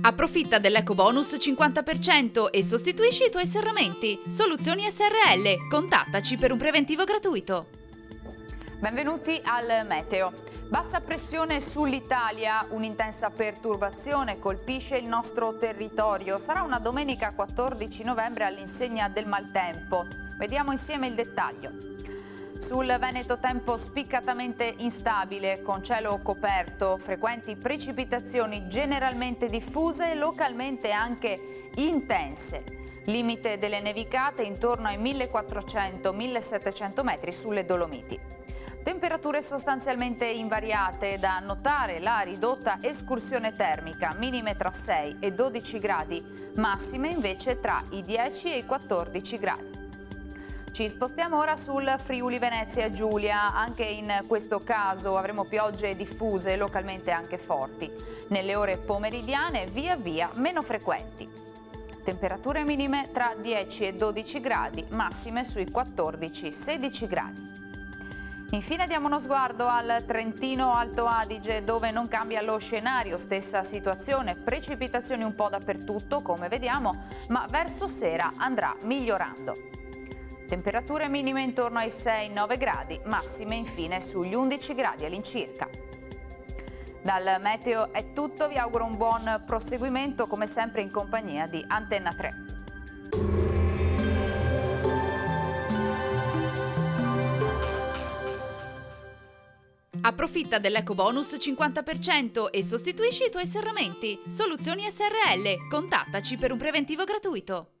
Approfitta dell'eco bonus 50% e sostituisci i tuoi serramenti. Soluzioni SRL. Contattaci per un preventivo gratuito. Benvenuti al Meteo. Bassa pressione sull'Italia, un'intensa perturbazione colpisce il nostro territorio. Sarà una domenica 14 novembre all'insegna del maltempo. Vediamo insieme il dettaglio. Sul Veneto tempo spiccatamente instabile, con cielo coperto, frequenti precipitazioni generalmente diffuse e localmente anche intense. Limite delle nevicate intorno ai 1400-1700 metri sulle Dolomiti. Temperature sostanzialmente invariate, da notare la ridotta escursione termica, minime tra 6 e 12 gradi, massime invece tra i 10 e i 14 gradi. Ci spostiamo ora sul Friuli Venezia Giulia, anche in questo caso avremo piogge diffuse, localmente anche forti. Nelle ore pomeridiane via via meno frequenti. Temperature minime tra 10 e 12 gradi, massime sui 14-16 gradi. Infine diamo uno sguardo al Trentino Alto Adige dove non cambia lo scenario, stessa situazione, precipitazioni un po' dappertutto come vediamo, ma verso sera andrà migliorando. Temperature minime intorno ai 6-9 gradi, massime infine sugli 11 gradi all'incirca. Dal meteo è tutto, vi auguro un buon proseguimento come sempre in compagnia di Antenna 3. Approfitta dell'eco bonus 50% e sostituisci i tuoi serramenti. Soluzioni SRL. Contattaci per un preventivo gratuito.